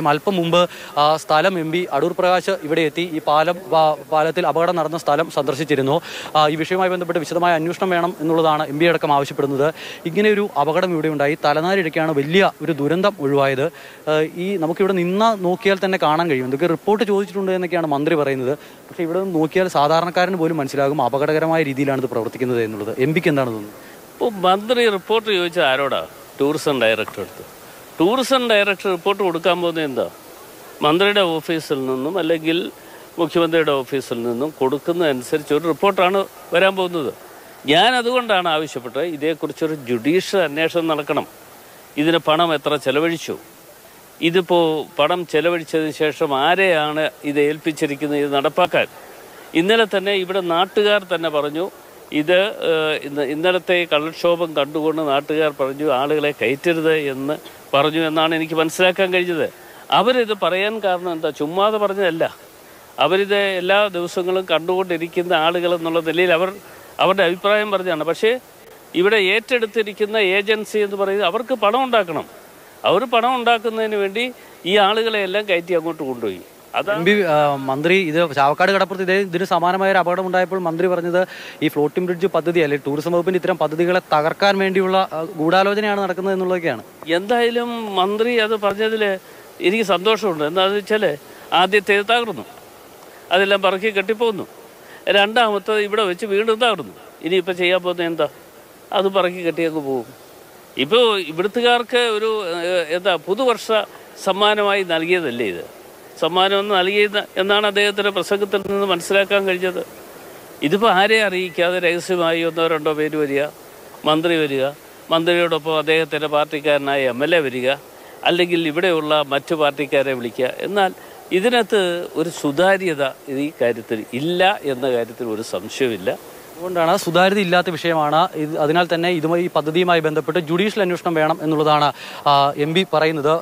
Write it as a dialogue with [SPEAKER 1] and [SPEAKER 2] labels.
[SPEAKER 1] അല്പം മുമ്പ് സ്ഥലം എം പി അടൂർ പ്രകാശ് ഇവിടെ എത്തി. ഈ പാലം പാലത്തിൽ അപകടം നടന്ന സ്ഥലം സന്ദർശിച്ചിരുന്നു. ഈ വിഷയവുമായി ബന്ധപ്പെട്ട് വിശദമായ അന്വേഷണം വേണം എന്നുള്ളതാണ് എം പി അടക്കം ആവശ്യപ്പെടുന്നത്. ഇങ്ങനെയൊരു അപകടം ഇവിടെ ഉണ്ടായി. തലനാരിഴയ്ക്കാണ് വലിയ ഒരു ദുരന്തം ഒഴിവായത്. ഈ നമുക്കിവിടെ നിന്ന് നോക്കിയാൽ തന്നെ കാണാൻ കഴിയും. ഇതൊക്കെ റിപ്പോർട്ട് ചോദിച്ചിട്ടുണ്ട് എന്നൊക്കെയാണ് മന്ത്രി പറയുന്നത്. പക്ഷേ ഇവിടെ നിന്ന് നോക്കിയാൽ സാധാരണക്കാരന് പോലും മനസ്സിലാകും അപകടകരമായ രീതിയിലാണ് ഇത് പ്രവർത്തിക്കുന്നത് എന്നുള്ളത്. എം പിക്ക് എന്താണ് തോന്നുന്നത്?
[SPEAKER 2] ഇപ്പോൾ മന്ത്രി റിപ്പോർട്ട് ചോദിച്ചത് ആരോടാ? ടൂറിസം ഡയറക്ടർ അടുത്ത്. ടൂറിസം ഡയറക്ടർ റിപ്പോർട്ട് കൊടുക്കാൻ പോകുന്നത് എന്താ? മന്ത്രിയുടെ ഓഫീസിൽ നിന്നും അല്ലെങ്കിൽ മുഖ്യമന്ത്രിയുടെ ഓഫീസിൽ നിന്നും കൊടുക്കുന്നതനുസരിച്ച് ഒരു റിപ്പോർട്ടാണ് വരാൻ പോകുന്നത്. ഞാൻ അതുകൊണ്ടാണ് ആവശ്യപ്പെട്ടത് ഇതേക്കുറിച്ചൊരു ജുഡീഷ്യൽ അന്വേഷണം നടക്കണം. ഇതിന് പണം എത്ര ചെലവഴിച്ചു? ഇതിപ്പോൾ പണം ചെലവഴിച്ചതിന് ശേഷം ആരെയാണ് ഇത് ഏൽപ്പിച്ചിരിക്കുന്നത്? ഇത് നടപ്പാക്കാൻ. ഇന്നലെ തന്നെ ഇവിടെ നാട്ടുകാർ തന്നെ പറഞ്ഞു ഇത് ഇന്നലത്തെ കള്ളക്ഷോഭം കണ്ടുകൊണ്ട് നാട്ടുകാർ പറഞ്ഞു ആളുകളെ കയറ്റരുത് എന്ന് പറഞ്ഞു എന്നാണ് എനിക്ക് മനസ്സിലാക്കാൻ കഴിഞ്ഞത്. അവരിത് പറയാൻ കാരണം എന്താ? ചുമ്മാതെ പറഞ്ഞതല്ല. അവരിത് എല്ലാ ദിവസങ്ങളും കണ്ടുകൊണ്ടിരിക്കുന്ന ആളുകൾ എന്നുള്ള നിലയിൽ അവർ അവരുടെ അഭിപ്രായം പറഞ്ഞാണ് പക്ഷേ ഇവിടെ ഏറ്റെടുത്തിരിക്കുന്ന ഏജൻസി എന്ന് പറയുന്നത് അവർക്ക് പണം ഉണ്ടാക്കണം. അവർ പണം ഉണ്ടാക്കുന്നതിന് വേണ്ടി ഈ ആളുകളെയെല്ലാം കയറ്റി അങ്ങോട്ട് കൊണ്ടുപോയി.
[SPEAKER 1] എം പി മന്ത്രി ഇത് ചാവക്കാട് കടപ്പുറത്ത് ഇതേ ഇതിന് സമാനമായ ഒരു അപകടം ഉണ്ടായപ്പോൾ മന്ത്രി പറഞ്ഞത് ഈ ഫ്ലോട്ടിംഗ് ബ്രിഡ്ജ് പദ്ധതി അല്ലെങ്കിൽ ടൂറിസം വകുപ്പിന്റെ ഇത്തരം പദ്ധതികളെ തകർക്കാൻ വേണ്ടിയുള്ള ഗൂഢാലോചനയാണ് നടക്കുന്നത് എന്നുള്ളതൊക്കെയാണ്.
[SPEAKER 2] എന്തായാലും മന്ത്രി അത് പറഞ്ഞതിൽ എനിക്ക് സന്തോഷമുണ്ട്. എന്താണെന്ന് വെച്ചാൽ ആദ്യത്തെ തകർന്നു. അതെല്ലാം പറക്കി കെട്ടിപ്പോകുന്നു. രണ്ടാമത്തത് ഇവിടെ വെച്ച് വീണ്ടും തകർന്നു. ഇനിയിപ്പോൾ ചെയ്യാൻ പോകുന്നത് എന്താ? അത് പറക്കി കെട്ടിയൊക്കെ പോകും. ഇപ്പോൾ ഇവിടുത്തുകാർക്ക് ഒരു എന്താ പുതുവർഷ സമ്മാനമായി നൽകിയതല്ലേ ഇത്? സമ്മാനം നൽകി എന്നാണ് അദ്ദേഹത്തിന്റെ പ്രസംഗത്തിൽ നിന്ന് മനസ്സിലാക്കാൻ കഴിഞ്ഞത്. ഇതിപ്പോൾ ആരെ അറിയിക്കാതെ രഹസ്യമായി ഒന്നോ രണ്ടോ പേര് വരിക മന്ത്രി വരിക മന്ത്രിയോടൊപ്പം അദ്ദേഹത്തിന്റെ പാർട്ടിക്കാരനായ എം എൽ എ വരിക അല്ലെങ്കിൽ ഇവിടെയുള്ള മറ്റു പാർട്ടിക്കാരെ വിളിക്കുക. എന്നാൽ ഇതിനകത്ത് ഒരു സുതാര്യത ഈ കാര്യത്തിൽ ഇല്ല എന്ന കാര്യത്തിൽ ഒരു സംശയമില്ല
[SPEAKER 1] അതുകൊണ്ടാണ് സുതാര്യത ഇല്ലാത്ത വിഷയമാണ്. അതിനാൽ തന്നെ ഇതുമായി പദ്ധതിയുമായി ബന്ധപ്പെട്ട് ജുഡീഷ്യൽ അന്വേഷണം വേണം എന്നുള്ളതാണ് എം പറയുന്നത്.